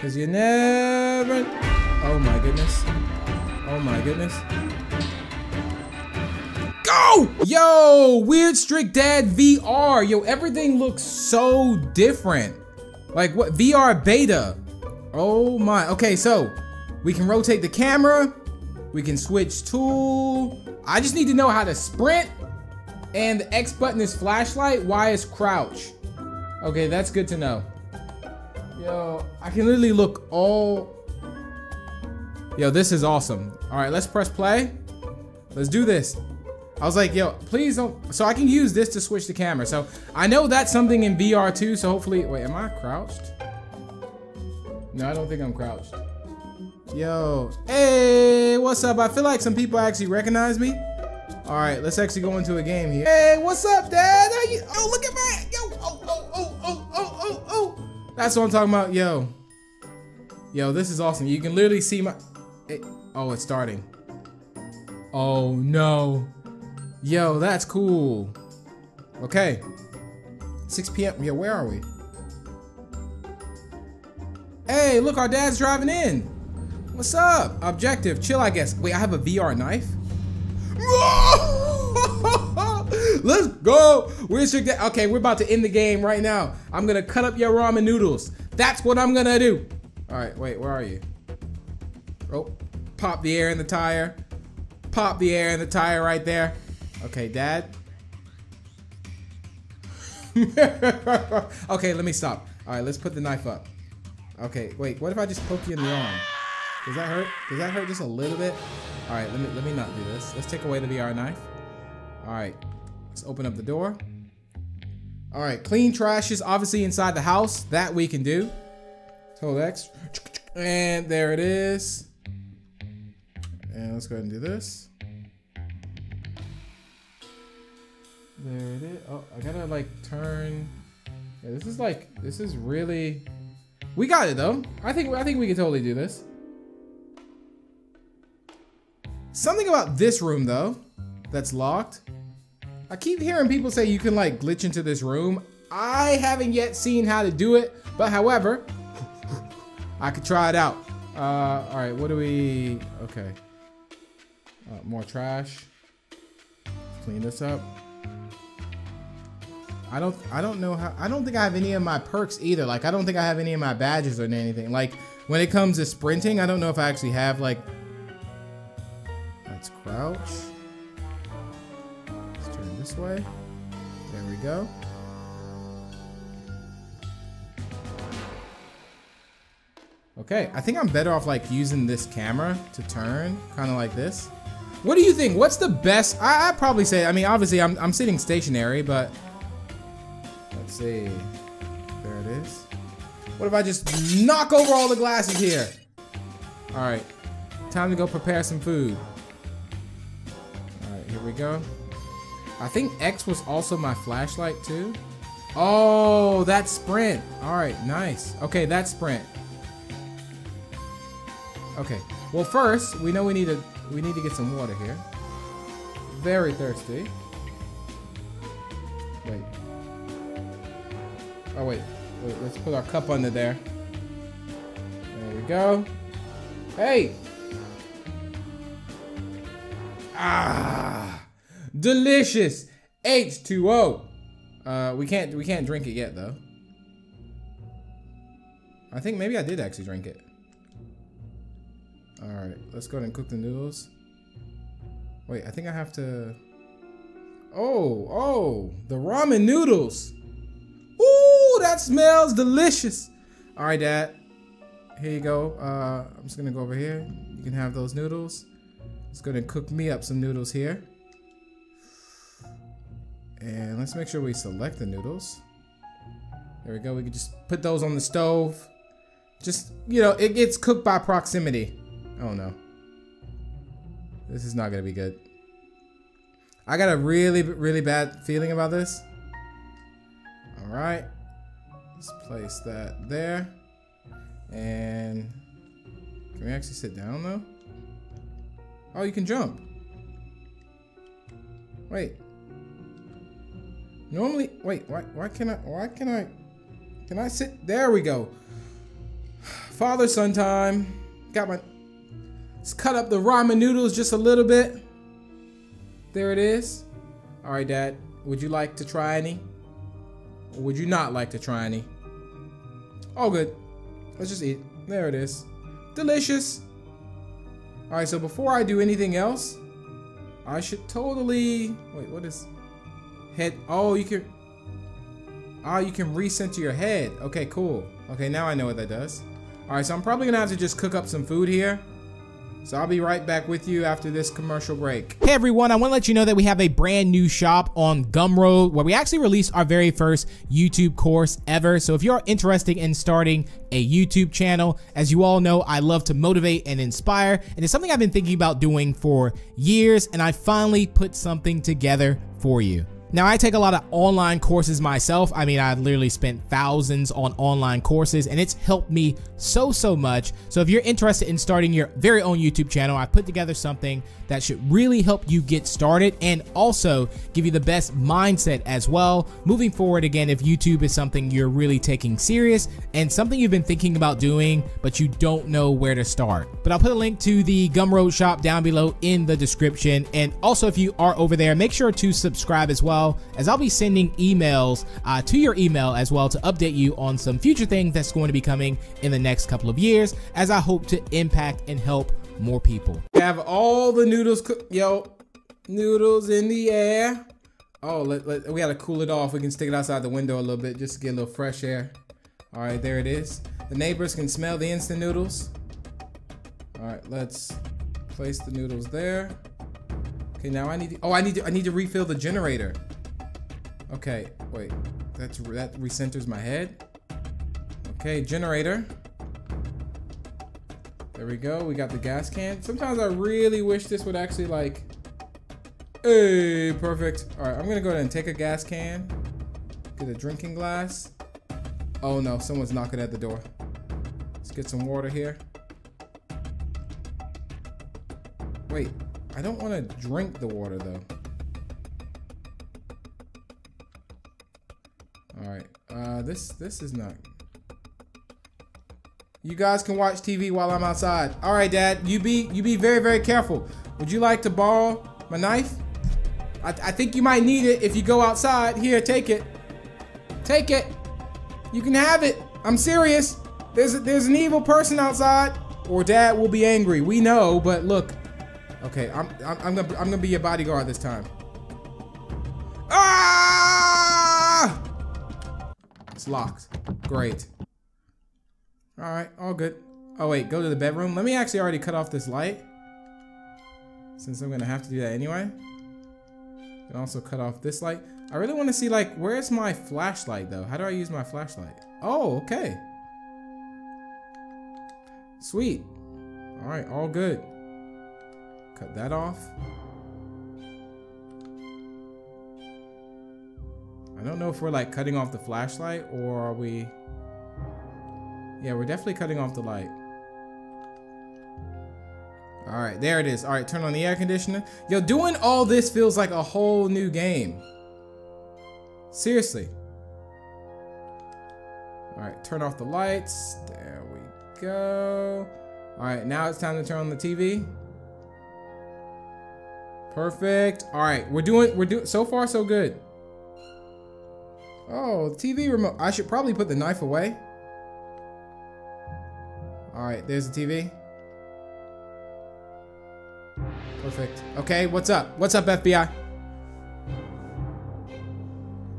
Cause you never. Oh my goodness. Oh my goodness. Go! Yo, Weird Strict Dad VR. Yo, everything looks so different. Like what? VR beta. Oh my. Okay, so we can rotate the camera. We can switch tool. I just need to know how to sprint. And the X button is flashlight. Y is crouch. Okay, that's good to know. Yo, I can literally look all... Yo, this is awesome. All right, let's press play. Let's do this. I was like, yo, please don't. So I can use this to switch the camera. So I know that's something in VR too. So hopefully, wait, am I crouched? No, I don't think I'm crouched. Yo, hey, what's up? I feel like some people actually recognize me. All right, let's actually go into a game here. Hey, what's up, Dad? How you? Oh, look at my, That's what I'm talking about, yo. Yo, this is awesome. You can literally see my, it, oh, it's starting. Oh no. Yo, that's cool. Okay. 6 p.m. Yo, where are we? Hey, look, our dad's driving in. What's up? Objective, chill, I guess. Wait, I have a VR knife? Let's go. We're okay, we're about to end the game right now. I'm gonna cut up your ramen noodles. That's what I'm gonna do. All right, wait, where are you? Oh, pop the air in the tire. Pop the air in the tire right there. Okay, dad. okay, let me stop. All right, let's put the knife up. Okay, wait, what if I just poke you in the arm? Does that hurt? Does that hurt just a little bit? All right, let me let me not do this. Let's take away the VR knife. All right, let's open up the door. All right, clean trash is obviously inside the house. That we can do. Hold X. And there it is. And let's go ahead and do this. There it is. Oh, I gotta like turn. Yeah, this is like this is really. We got it though. I think I think we can totally do this. Something about this room though, that's locked. I keep hearing people say you can like glitch into this room. I haven't yet seen how to do it, but however, I could try it out. Uh, all right, what do we? Okay, uh, more trash. Clean this up. I don't I don't know how I don't think I have any of my perks either. Like I don't think I have any of my badges or anything. Like when it comes to sprinting, I don't know if I actually have like Let's crouch. Way. There we go. Okay, I think I'm better off like using this camera to turn, kind of like this. What do you think? What's the best? I, I'd probably say, I mean, obviously I'm, I'm sitting stationary, but let's see. There it is. What if I just knock over all the glasses here? All right, time to go prepare some food. All right, here we go. I think X was also my flashlight too. Oh, that's sprint. All right, nice. Okay, that's sprint. Okay. Well, first we know we need to we need to get some water here. Very thirsty. Wait. Oh wait. Wait. Let's put our cup under there. There we go. Hey. Ah. Delicious. H2O. Uh, we can't we can't drink it yet though. I think maybe I did actually drink it. Alright, let's go ahead and cook the noodles. Wait, I think I have to... Oh, oh, the ramen noodles. Ooh, that smells delicious. All right, Dad. Here you go. Uh, I'm just gonna go over here. You can have those noodles. Let's go ahead and cook me up some noodles here. And let's make sure we select the noodles. There we go. We can just put those on the stove. Just, you know, it gets cooked by proximity. Oh no. This is not gonna be good. I got a really, really bad feeling about this. Alright. Let's place that there. And can we actually sit down though? Oh, you can jump. Wait. Normally, wait, why, why can I, why can I, can I sit? There we go. father son time. Got my. Let's cut up the ramen noodles just a little bit. There it is. All right, Dad. Would you like to try any? Or would you not like to try any? All good. Let's just eat. There it is. Delicious. All right, so before I do anything else, I should totally... Wait, what is... Head... Oh, you can... Ah, you can recenter your head. Okay, cool. Okay, now I know what that does. All right, so I'm probably gonna have to just cook up some food here. So I'll be right back with you after this commercial break. Hey everyone, I want to let you know that we have a brand new shop on Gumroad where we actually released our very first YouTube course ever. So if you're interested in starting a YouTube channel, as you all know, I love to motivate and inspire, and it's something I've been thinking about doing for years, and I finally put something together for you. Now, I take a lot of online courses myself. I mean, I literally spent thousands on online courses and it's helped me so, so much. So if you're interested in starting your very own YouTube channel, I put together something that should really help you get started and also give you the best mindset as well. Moving forward, again, if YouTube is something you're really taking serious and something you've been thinking about doing, but you don't know where to start. But I'll put a link to the Gumroad shop down below in the description. And also, if you are over there, make sure to subscribe as well well, as I'll be sending emails uh, to your email as well to update you on some future things that's going to be coming in the next couple of years, as I hope to impact and help more people. Have all the noodles yo, noodles in the air. Oh, let, let, we gotta cool it off. We can stick it outside the window a little bit just to get a little fresh air. All right, there it is. The neighbors can smell the instant noodles. All right, let's place the noodles there. Okay, now I need to, oh, I need to, I need to refill the generator. Okay, wait, that's, that recenters my head. Okay, generator. There we go, we got the gas can. Sometimes I really wish this would actually like, hey, perfect. All right, I'm gonna go ahead and take a gas can, get a drinking glass. Oh no, someone's knocking at the door. Let's get some water here. Wait, I don't want to drink the water though. Alright, uh, this, this is not... You guys can watch TV while I'm outside. Alright, Dad, you be, you be very, very careful. Would you like to borrow my knife? I, I think you might need it if you go outside. Here, take it. Take it. You can have it. I'm serious. There's, a, there's an evil person outside. Or Dad will be angry. We know, but look, Okay, I'm, I'm, I'm gonna I'm gonna be your bodyguard this time. Ah! It's locked. Great. All right, all good. Oh wait, go to the bedroom. Let me actually already cut off this light, since I'm gonna have to do that anyway. And also cut off this light. I really want to see like where's my flashlight though? How do I use my flashlight? Oh, okay. Sweet. All right, all good. Cut that off. I don't know if we're like cutting off the flashlight or are we... Yeah, we're definitely cutting off the light. All right, there it is. All right, turn on the air conditioner. Yo, doing all this feels like a whole new game. Seriously. All right, turn off the lights. There we go. All right, now it's time to turn on the TV. Perfect. All right, we're doing, we're doing, so far so good. Oh, TV remote. I should probably put the knife away. All right, there's the TV. Perfect. Okay, what's up? What's up, FBI?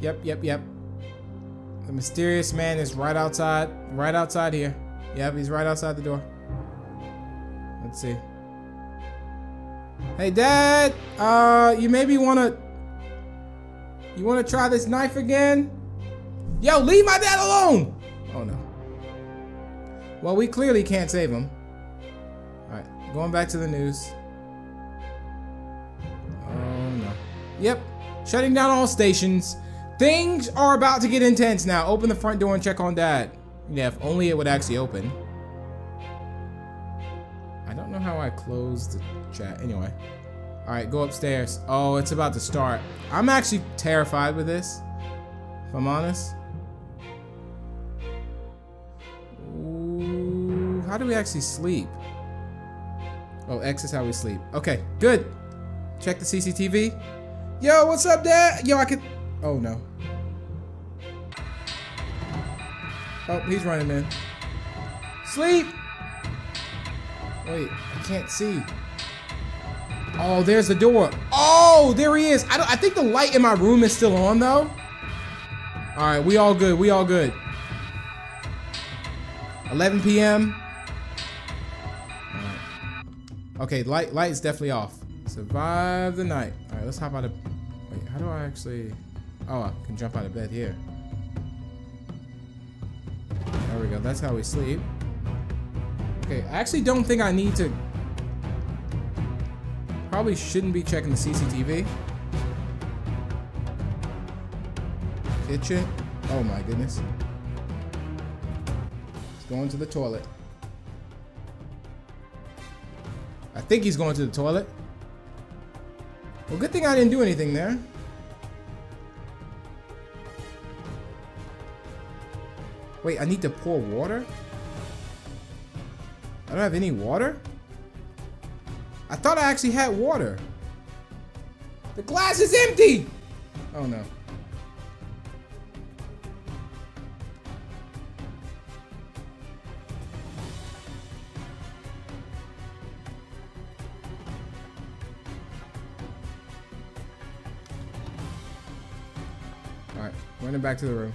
Yep, yep, yep. The mysterious man is right outside, right outside here. Yep, he's right outside the door. Let's see. Hey, Dad. Uh, you maybe wanna... You wanna try this knife again? Yo, leave my dad alone! Oh, no. Well, we clearly can't save him. Alright, going back to the news. Oh, no. Yep, shutting down all stations. Things are about to get intense now. Open the front door and check on Dad. Yeah, if only it would actually open. I closed the chat. Anyway. Alright, go upstairs. Oh, it's about to start. I'm actually terrified with this. If I'm honest. Ooh. how do we actually sleep? Oh, X is how we sleep. Okay, good. Check the CCTV. Yo, what's up, Dad? Yo, I could. Oh no. Oh, he's running in. Sleep. Wait, I can't see. Oh, there's the door. Oh, there he is. I don't. I think the light in my room is still on though. All right, we all good. We all good. 11 p.m. Okay, light light is definitely off. Survive the night. All right, let's hop out of. Wait, how do I actually? Oh, I can jump out of bed here. There we go. That's how we sleep. Okay, I actually don't think I need to. Probably shouldn't be checking the CCTV. Kitchen. Oh my goodness. He's going to the toilet. I think he's going to the toilet. Well, good thing I didn't do anything there. Wait, I need to pour water? I don't have any water? I thought I actually had water. The glass is empty! Oh no. Alright, running back to the room.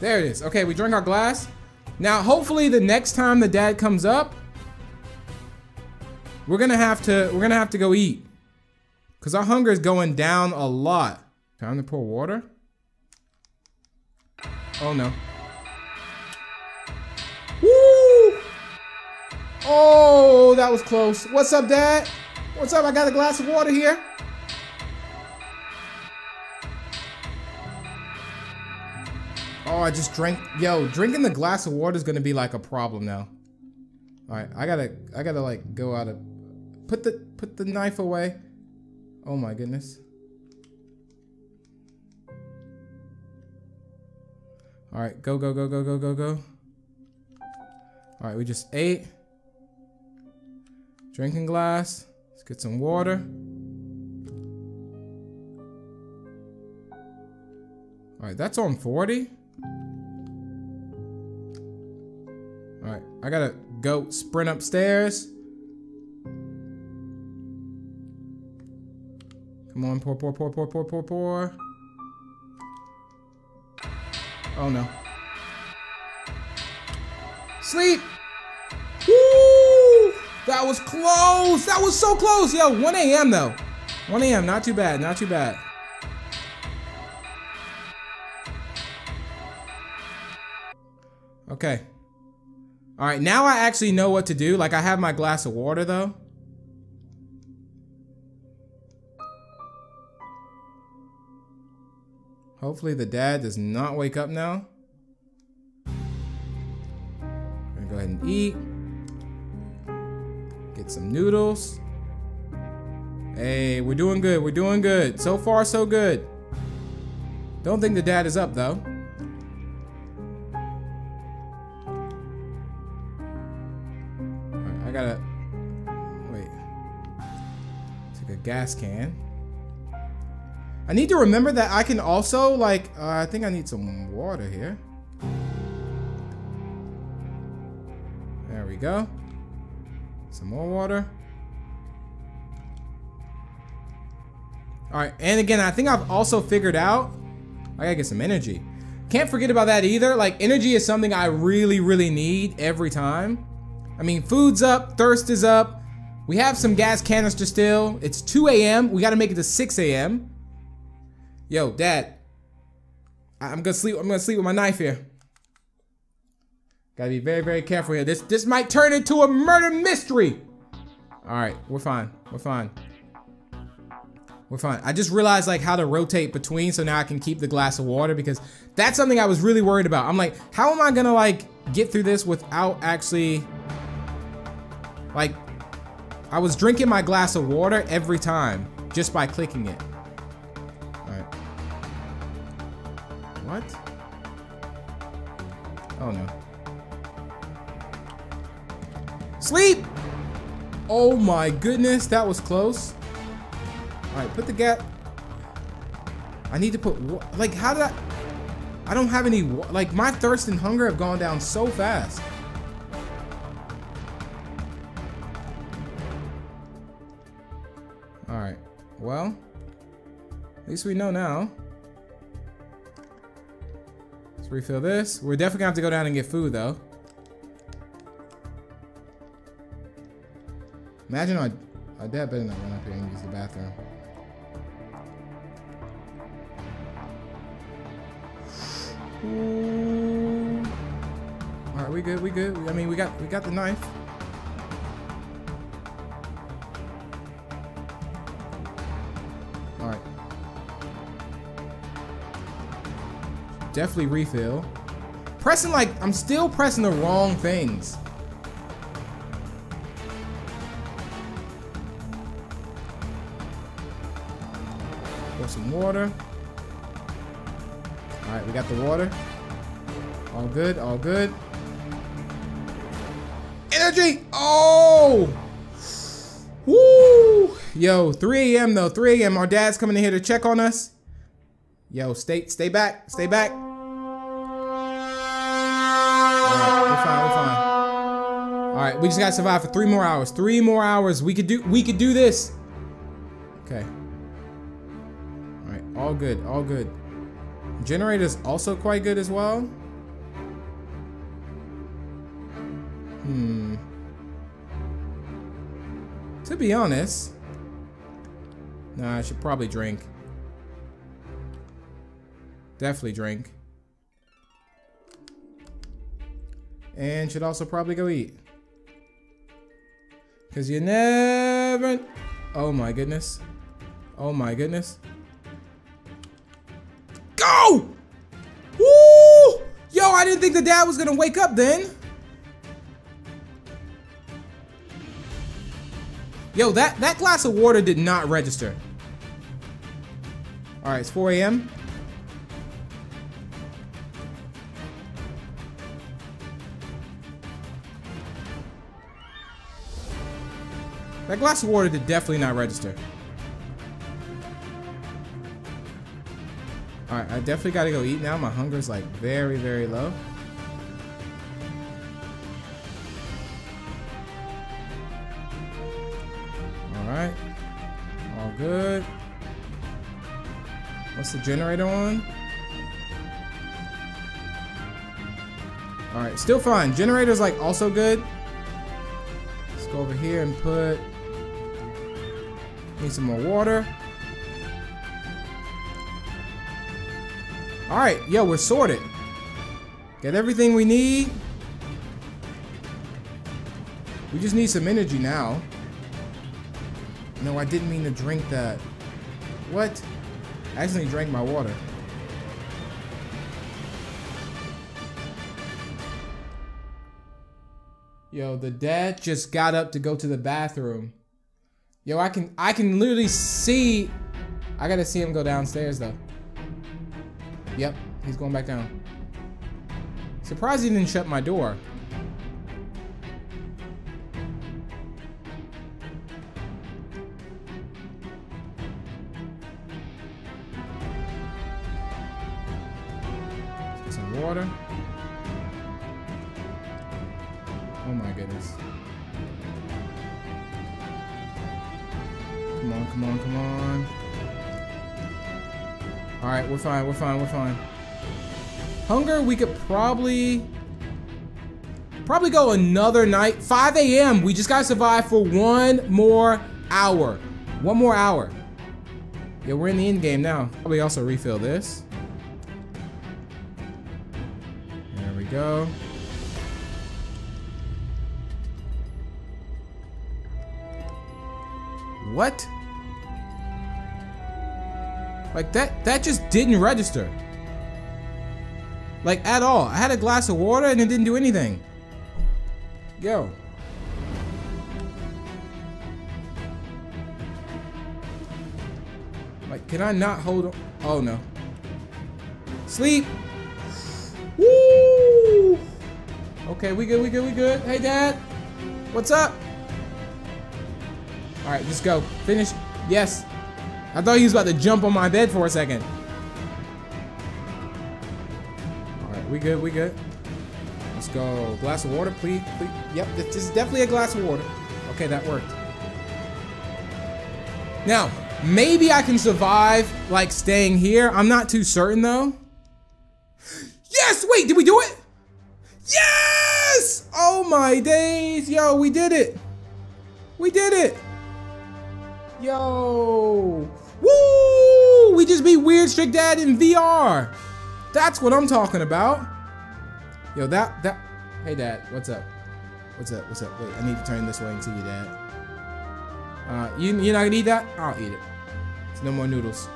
There it is. Okay, we drank our glass. Now, hopefully the next time the dad comes up, we're gonna have to we're gonna have to go eat. Cause our hunger is going down a lot. Time to pour water. Oh no. Woo! Oh, that was close. What's up, Dad? What's up? I got a glass of water here. Oh, I just drank. Yo, drinking the glass of water is gonna be like a problem now. All right, I gotta, I gotta like go out of, put the, put the knife away. Oh my goodness. All right, go, go, go, go, go, go, go. All right, we just ate. Drinking glass. Let's get some water. All right, that's on 40. I gotta go sprint upstairs. Come on, pour, pour, pour, pour, pour, pour, pour. Oh no. Sleep! Woo! That was close! That was so close! Yo, 1 a.m. though. 1 a.m. Not too bad, not too bad. All right, now I actually know what to do. Like, I have my glass of water, though. Hopefully the dad does not wake up now. Gonna go ahead and eat. Get some noodles. Hey, we're doing good. We're doing good. So far, so good. Don't think the dad is up, though. Gas can. I need to remember that I can also like. Uh, I think I need some water here. There we go. Some more water. All right, and again, I think I've also figured out. I gotta get some energy. Can't forget about that either. Like energy is something I really, really need every time. I mean, food's up, thirst is up. We have some gas canister still. It's 2 a.m. We got to make it to 6 a.m. Yo, Dad. I'm gonna sleep. I'm gonna sleep with my knife here. Gotta be very, very careful here. This this might turn into a murder mystery. All right, we're fine. We're fine. We're fine. I just realized like how to rotate between, so now I can keep the glass of water because that's something I was really worried about. I'm like, how am I gonna like get through this without actually like, I was drinking my glass of water every time just by clicking it. Alright. What? Oh no. Sleep! Oh my goodness, that was close. Alright, put the gap. I need to put, like, how did I, I don't have any, like, my thirst and hunger have gone down so fast. Least we know now. Let's refill this. We're definitely gonna have to go down and get food, though. Imagine our, our dad better not run up here and use the bathroom. Ooh. All right, we good, we good. I mean, we got we got the knife. Definitely refill. Pressing like I'm still pressing the wrong things. Pour some water. All right, we got the water. All good, all good. Energy! Oh! Woo! Yo, 3 a.m. though, 3 a.m. Our dad's coming in here to check on us. Yo, stay, stay back, stay back. All right, we're fine, we're fine. All right, we just gotta survive for three more hours. Three more hours. We could do, we could do this. Okay. All right, all good, all good. Generator's also quite good as well. Hmm. To be honest, nah, I should probably drink. Definitely drink. And should also probably go eat. Because you never... Oh my goodness. Oh my goodness. Go! Woo! Yo, I didn't think the dad was gonna wake up then. Yo, that, that glass of water did not register. All right, it's 4 a.m. That glass of water did definitely not register. Alright, I definitely gotta go eat now. My hunger's like very, very low. Alright. All good. What's the generator on? Alright, still fine. Generator's like also good. Let's go over here and put... Need some more water. Alright, yo, we're sorted. Get everything we need. We just need some energy now. No, I didn't mean to drink that. What? I accidentally drank my water. Yo, the dad just got up to go to the bathroom. Yo, I can I can literally see I gotta see him go downstairs though. Yep, he's going back down. Surprised he didn't shut my door. Alright, we're fine, we're fine, we're fine. Hunger, we could probably... Probably go another night. 5 a.m. We just gotta survive for one more hour. One more hour. Yeah, we're in the end game now. Probably also refill this. There we go. What? Like that, that just didn't register. Like at all. I had a glass of water and it didn't do anything. Yo. Like, can I not hold on? Oh no. Sleep. Woo! Okay, we good, we good, we good. Hey, Dad. What's up? All right, let's go. Finish. Yes. I thought he was about to jump on my bed for a second. All right, we good, we good. Let's go. Glass of water, please. please. Yep, this is definitely a glass of water. Okay, that worked. Now, maybe I can survive, like, staying here. I'm not too certain, though. Yes! Wait, did we do it? Yes! Oh, my days. Yo, we did it. We did it. Yo. Just be Weird Strict Dad in VR. That's what I'm talking about. Yo, that, that, hey dad, what's up? What's up, what's up? Wait, I need to turn this way and see you, dad. Uh, you, you're not gonna eat that? I'll eat it. It's no more noodles.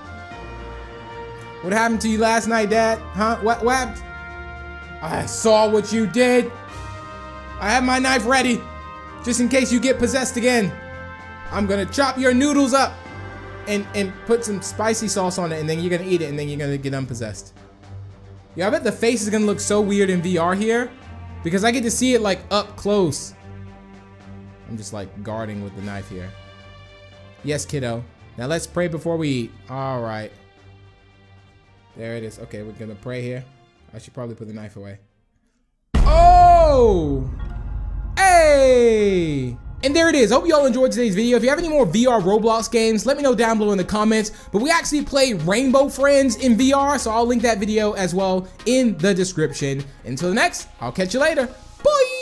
What happened to you last night, dad? Huh? What, what? I saw what you did. I have my knife ready, just in case you get possessed again. I'm gonna chop your noodles up and, and put some spicy sauce on it, and then you're gonna eat it, and then you're gonna get unpossessed. Yeah, I bet the face is gonna look so weird in VR here because I get to see it like up close. I'm just like guarding with the knife here. Yes, kiddo. Now let's pray before we eat. All right. There it is. Okay, we're gonna pray here. I should probably put the knife away. Oh! Hey! And there it is. Hope you all enjoyed today's video. If you have any more VR Roblox games, let me know down below in the comments. But we actually play Rainbow Friends in VR, so I'll link that video as well in the description. Until the next, I'll catch you later. Bye!